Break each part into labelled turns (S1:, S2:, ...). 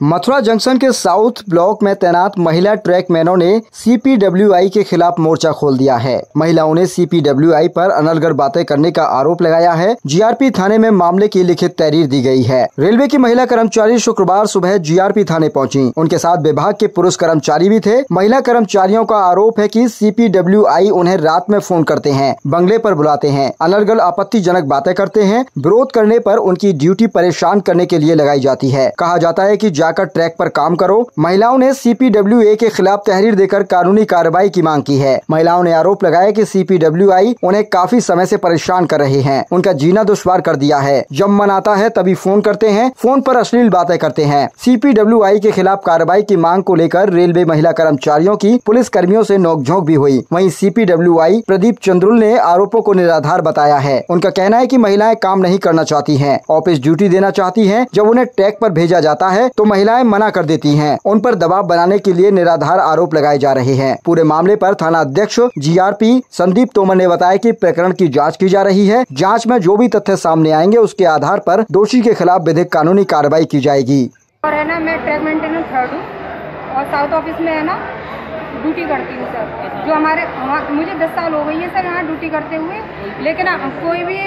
S1: Mathura junction के south block में तैनात महिला ट्रैक मैनों ने सीपीडब्ल्यूआई के खिलाफ मोर्चा खोल दिया है। महिलाओं ने सीपीडब्ल्यूआई पर अनलगढ़ बातें करने का आरोप लगाया है। जीआरपी थाने में मामले की लिखित तहरीर दी गई है। रेलवे की महिला कर्मचारी शुक्रवार सुबह जीआरपी थाने पहुँची। उनके साथ विभाग के पुरुष कर्मचारी भी थे। महिला कर्मचारियों का आरोप है की सी उन्हें रात में फ़ोन करते हैं, बंगले आरोप बुलाते हैं अनर्गल आपत्तिजनक बातें करते हैं, विरोध करने आरोप उनकी ड्यूटी परेशान करने के लिए लगाई जाती है। कहा जाता है की जाकर ट्रैक पर काम करो। महिलाओं ने सीपीडब्ल्यू के खिलाफ तहरीर देकर कानूनी कार्रवाई की मांग की है। महिलाओं ने आरोप लगाया कि सीपीडब्ल्यूआई उन्हें काफ़ी समय से परेशान कर रहे हैं। उनका जीना दुश्वार कर दिया है। जब मन आता है तभी फ़ोन करते हैं। फ़ोन पर अश्लील बातें करते हैं। सीपीडब्ल्यूआई के खिलाफ कार्रवाई की मांग को लेकर रेलवे महिला कर्मचारियों की पुलिस कर्मियों ऐसी नोकझोंक भी हुई। वहीं सीपीडब्ल्यूआई प्रदीप चंद्रुल ने आरोपों को निराधार बताया है। उनका कहना है कि महिलाएँ काम नहीं करना चाहती हैं। ऑफ़िस ड्यूटी देना चाहती हैं। जब उन्हें ट्रैक पर भेजा जाता है तो महिलाएँ मना कर देती हैं। उन पर दबाव बनाने के लिए निराधार आरोप लगाए जा रहे हैं। पूरे मामले पर थाना अध्यक्ष जीआरपी संदीप तोमर ने बताया कि प्रकरण की जाँच की जा रही है। जाँच में जो भी तथ्य सामने आएँगे, उसके आधार पर दोषी के खिलाफ विधिक कानूनी कार्रवाई की जाएगी।
S2: और है ना, मैं ट्रैक मेंटेनेंस थर्ड हूँ और साउथ ऑफ़िस में है ना ड्यूटी करती हूँ सर। जो हमारे मुझे दस साल हो गई है सर यहाँ ड्यूटी करते हुए। लेकिन कोई भी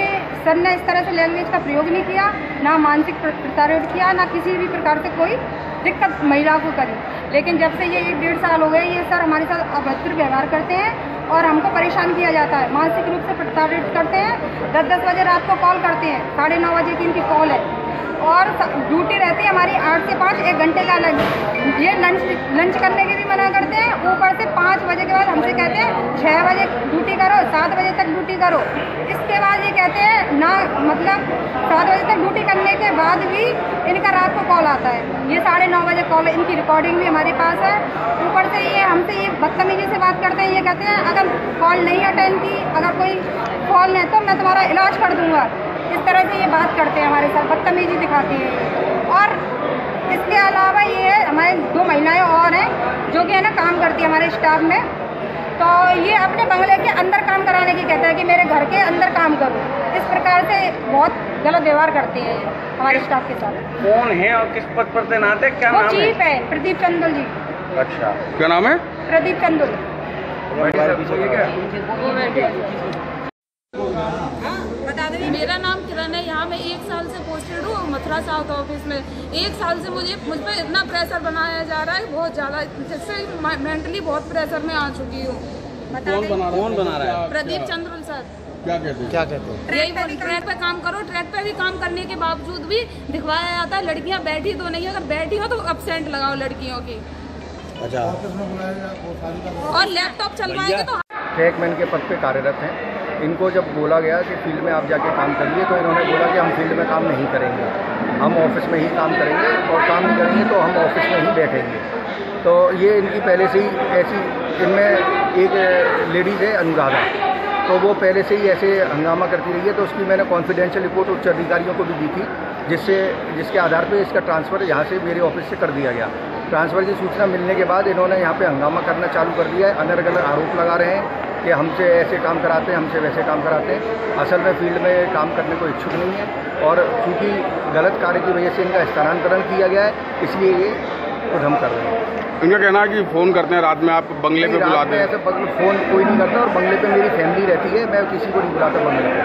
S2: सर ने इस तरह से लैंग्वेज का प्रयोग नहीं किया ना मानसिक प्रताड़ित किया ना किसी भी प्रकार से कोई दिक्कत महिला को करी। लेकिन जब से ये एक डेढ़ साल हो गए ये सर हमारे साथ अभद्र व्यवहार करते हैं और हमको परेशान किया जाता है। मानसिक रूप से प्रताड़ित करते हैं। दस दस बजे रात को कॉल करते हैं। साढ़े नौ बजे की इनकी कॉल है। और ड्यूटी रहती है हमारी आठ से पाँच, एक घंटे का अलग ये लंच लंच करने की भी मना करते हैं। ऊपर से पाँच बजे के बाद हमसे कहते हैं छः बजे ड्यूटी करो, सात बजे तक ड्यूटी करो। इसके बाद ये कहते हैं, ना मतलब सात बजे तक ड्यूटी करने के बाद भी इनका रात को कॉल आता है। ये साढ़े नौ बजे कॉल, इनकी रिकॉर्डिंग भी हमारे पास है। ऊपर से ये, हमसे ये बदतमीजी से बात करते हैं, ये कहते हैं, अगर कॉल नहीं अटेंड की, अगर कोई कॉल नहीं तो मैं तुम्हारा इलाज कर दूँगा। इस तरह से ये बात करते हैं हमारे साथ बदतमीजी दिखाती है और इसके अलावा ये है हमारे दो महिलाएँ और हैं जो कि है ना काम करती है हमारे स्टाफ में। तो ये अपने बंगले के अंदर काम कराने की कहते हैं कि मेरे घर के अंदर काम करो। इस प्रकार से बहुत गलत व्यवहार करते हैं हमारे स्टाफ के साथ।
S3: कौन है और किस पद पर तैनात है? क्या नाम
S2: चीफ है प्रदीप चंदुल जी।
S3: अच्छा। क्या नाम है?
S2: प्रदीप चंदुल।
S4: मेरा नाम किरण है यहाँ मैं एक साल से पोस्टेड हूँ मथुरा साउथ ऑफ़िस में। एक साल से मुझे मुझ पर इतना प्रेशर बनाया जा रहा है बहुत ज़्यादा जिससे मेंटली बहुत प्रेशर में आ चुकी हूँ।
S3: कौन बना रहा है?
S4: प्रदीप चंद्रल सर।
S3: क्या कहते हैं? क्या कहते हैं?
S4: यही ट्रैक पे काम करो ट्रैक पे भी काम करने के बावजूद भी दिखवाया जाता है लड़कियाँ बैठी तो नहीं अगर बैठी हो तो अपसेंट लगाओ लड़कियों की।
S3: अच्छा।
S4: और लैपटॉप चलवाएँगे तो
S5: ट्रैकमैन के पद पे कार्यरत हैं। इनको जब बोला गया कि फ़ील्ड में आप जाके काम करिए तो इन्होंने बोला कि हम फ़ील्ड में काम नहीं करेंगे। हम ऑफ़िस में ही काम करेंगे और काम नहीं करेंगे तो हम ऑफ़िस में ही बैठेंगे। तो ये इनकी पहले से ही ऐसी, इनमें एक लेडीज़ है अनुराधा। तो वो पहले से ही ऐसे हंगामा करती रही है तो उसकी मैंने कॉन्फिडेंशियल रिपोर्ट उच्च अधिकारियों को भी दी थी, जिससे, जिसके आधार पर इसका ट्रांसफ़र यहाँ से मेरे ऑफ़िस से कर दिया गया। ट्रांसफ़र की सूचना मिलने के बाद इन्होंने यहाँ पे हंगामा करना चालू कर दिया है अलग अलग आरोप लगा रहे हैं। कि हमसे ऐसे काम कराते हैं, हमसे वैसे काम कराते हैं। असल में फ़ील्ड में काम करने को इच्छुक नहीं है और चूँकि गलत कार्य की वजह से इनका स्थानांतरण किया गया है, इसलिए ये हम कर रहे हैं।
S3: इनका कहना है कि फ़ोन करते हैं रात में आप बंगले पे बुलाते हैं।
S5: ऐसे फ़ोन कोई नहीं करता और बंगले पे मेरी फैमिली रहती है मैं किसी को नहीं बुलाता बंगले पे।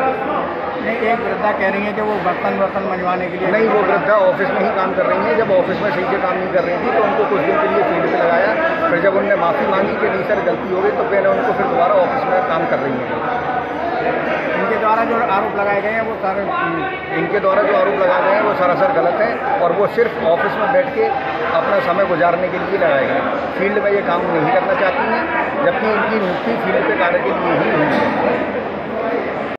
S6: नहीं एक वृद्धा कह रही है कि वो बर्तन वर्तन मंजवाने के लिए
S5: नहीं वो वृद्धा ऑफ़िस में ही काम कर रही है जब ऑफ़िस में सही से काम नहीं कर रही थी तो उनको कुछ दिन के लिए फ़ील्ड पे लगाया फिर जब उनने माफ़ी मांगी कि नहीं सर गलती हो गई तो पहले उनको फिर दोबारा ऑफ़िस में काम कर रही है।
S6: इनके द्वारा जो आरोप लगाए गए हैं वो सारे
S5: इनके द्वारा जो आरोप लगाए गए हैं वो सरासर गलत है और वो सिर्फ़ ऑफ़िस में बैठ के अपना समय गुजारने के लिए लगाए गए फ़ील्ड में ये काम नहीं करना चाहती हैं, जबकि इनकी नियुक्ति फ़ील्ड के कार्य के लिए ही हुई है।